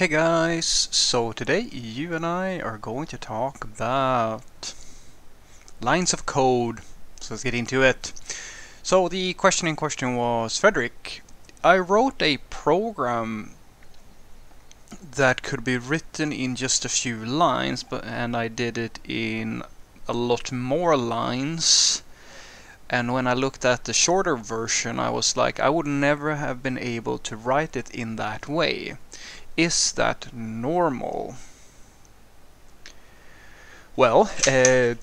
Hey guys, so today you and I are going to talk about lines of code. So let's get into it. So the question in question was, Fredrik, I wrote a program that could be written in just a few lines, but and I did it in a lot more lines. And when I looked at the shorter version, I was like, I would never have been able to write it in that way. Is that normal? Well, uh,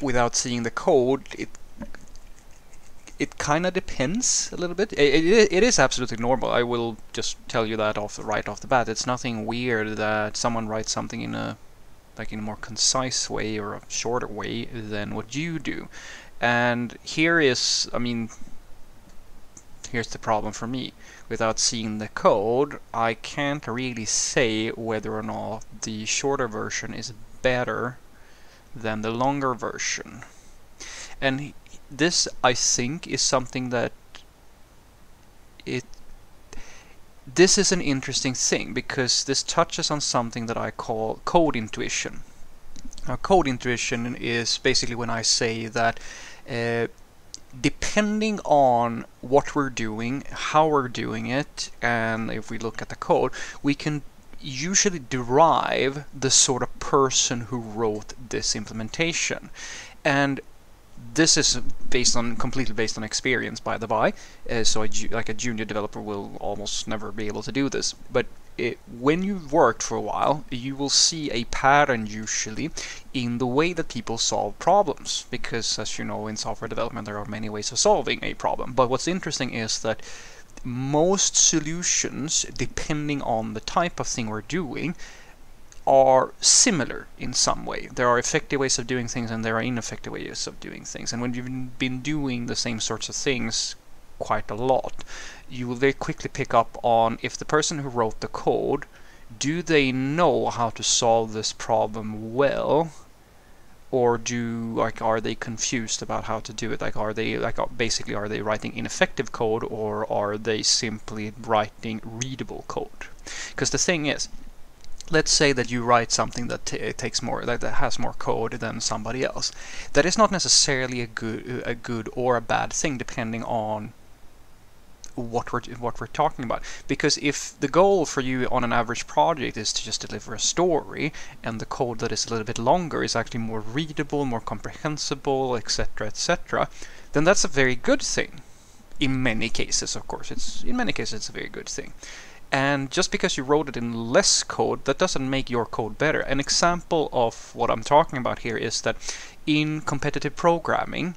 without seeing the code, it it kind of depends a little bit. It, it, it is absolutely normal. I will just tell you that off right off the bat. It's nothing weird that someone writes something in a like in a more concise way or a shorter way than what you do. And here is, I mean, here's the problem for me. Without seeing the code, I can't really say whether or not the shorter version is better than the longer version. And this, I think, is something that it this is an interesting thing because this touches on something that I call code intuition. Now, code intuition is basically when I say that uh, depending on what we're doing, how we're doing it, and if we look at the code, we can usually derive the sort of person who wrote this implementation. And this is based on completely based on experience by the by uh, so a, like a junior developer will almost never be able to do this but it, when you've worked for a while you will see a pattern usually in the way that people solve problems because as you know in software development there are many ways of solving a problem but what's interesting is that most solutions depending on the type of thing we're doing are similar in some way. There are effective ways of doing things and there are ineffective ways of doing things. And when you've been doing the same sorts of things quite a lot, you will very quickly pick up on if the person who wrote the code, do they know how to solve this problem well? Or do like are they confused about how to do it? Like are they like basically are they writing ineffective code or are they simply writing readable code? Because the thing is, let's say that you write something that takes more that, that has more code than somebody else that is not necessarily a good a good or a bad thing depending on what we're what we're talking about. Because if the goal for you on an average project is to just deliver a story and the code that is a little bit longer is actually more readable more comprehensible etc etc then that's a very good thing. In many cases of course it's in many cases it's a very good thing. And just because you wrote it in less code, that doesn't make your code better. An example of what I'm talking about here is that in competitive programming,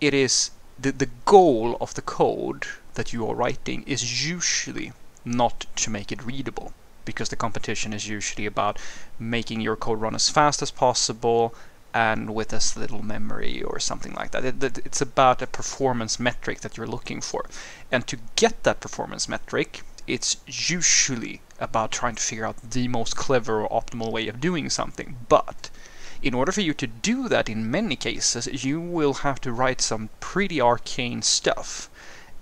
it is the, the goal of the code that you are writing is usually not to make it readable because the competition is usually about making your code run as fast as possible and with as little memory or something like that. It, it's about a performance metric that you're looking for. And to get that performance metric, it's usually about trying to figure out the most clever or optimal way of doing something. But in order for you to do that in many cases, you will have to write some pretty arcane stuff.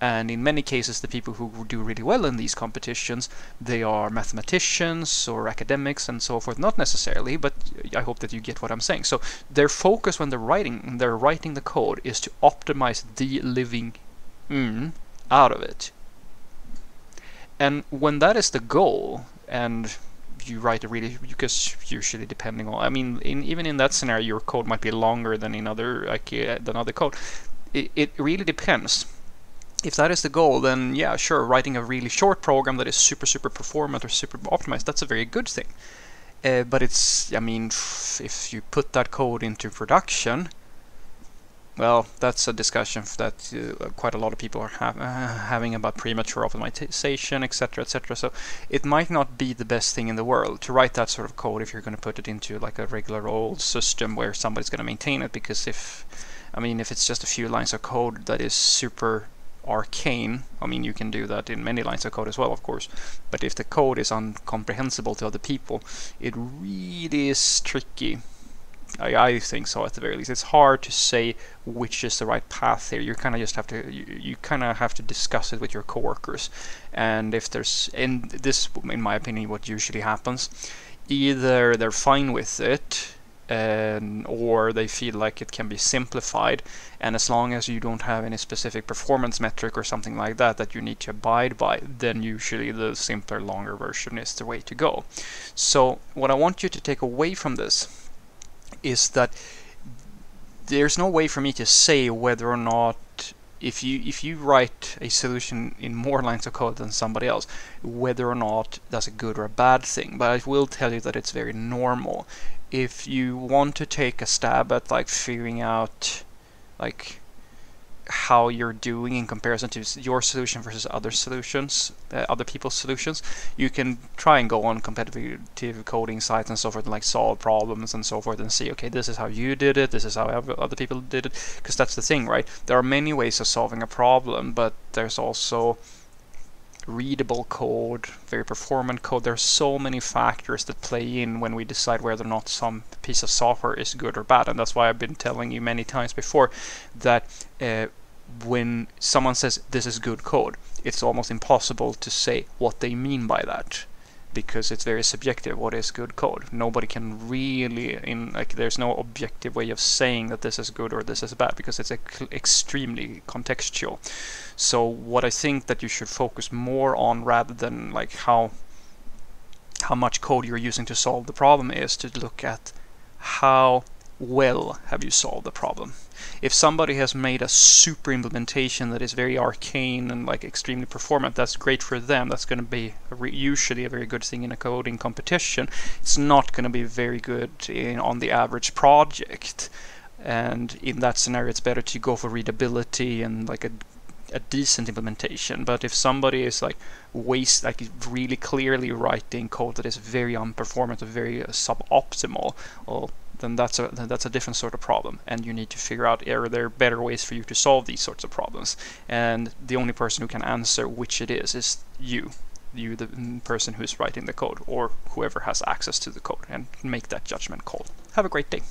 And in many cases, the people who do really well in these competitions, they are mathematicians or academics and so forth. Not necessarily, but I hope that you get what I'm saying. So their focus when they're writing, they're writing the code, is to optimize the living mm, out of it. And when that is the goal, and you write a really because usually depending on I mean in, even in that scenario your code might be longer than in other like uh, than other code. It, it really depends. If that is the goal, then yeah, sure, writing a really short program that is super super performant or super optimized, that's a very good thing. Uh, but it's I mean if you put that code into production, well, that's a discussion that uh, quite a lot of people are ha uh, having about premature optimization, etc., etc. So it might not be the best thing in the world to write that sort of code if you're going to put it into like a regular old system where somebody's going to maintain it. Because if, I mean, if it's just a few lines of code that is super arcane, I mean, you can do that in many lines of code as well, of course. But if the code is uncomprehensible to other people, it really is tricky I, I think so at the very least. It's hard to say which is the right path here. You kind of just have to you, you kind of have to discuss it with your coworkers, and if there's in this, in my opinion, what usually happens, either they're fine with it and, or they feel like it can be simplified and as long as you don't have any specific performance metric or something like that that you need to abide by then usually the simpler longer version is the way to go so what I want you to take away from this is that there's no way for me to say whether or not if you if you write a solution in more lines of code than somebody else, whether or not that's a good or a bad thing. But I will tell you that it's very normal. If you want to take a stab at like figuring out like how you're doing in comparison to your solution versus other solutions, uh, other people's solutions. You can try and go on competitive coding sites and so forth, and like solve problems and so forth, and see, okay, this is how you did it, this is how other people did it. Because that's the thing, right? There are many ways of solving a problem, but there's also readable code, very performant code. There are so many factors that play in when we decide whether or not some piece of software is good or bad. And that's why I've been telling you many times before that uh, when someone says this is good code, it's almost impossible to say what they mean by that because it's very subjective what is good code. Nobody can really in like there's no objective way of saying that this is good or this is bad because it's extremely contextual. So what i think that you should focus more on rather than like how how much code you're using to solve the problem is to look at how well have you solved the problem if somebody has made a super implementation that is very arcane and like extremely performant, that's great for them. That's going to be a usually a very good thing in a coding competition. It's not going to be very good in, on the average project. And in that scenario, it's better to go for readability and like a a decent implementation. But if somebody is like waste, like really clearly writing code that is very unperformant or very uh, suboptimal, well, then that's a that's a different sort of problem. And you need to figure out are there better ways for you to solve these sorts of problems? And the only person who can answer which it is is you. You the person who's writing the code or whoever has access to the code and make that judgment call. Have a great day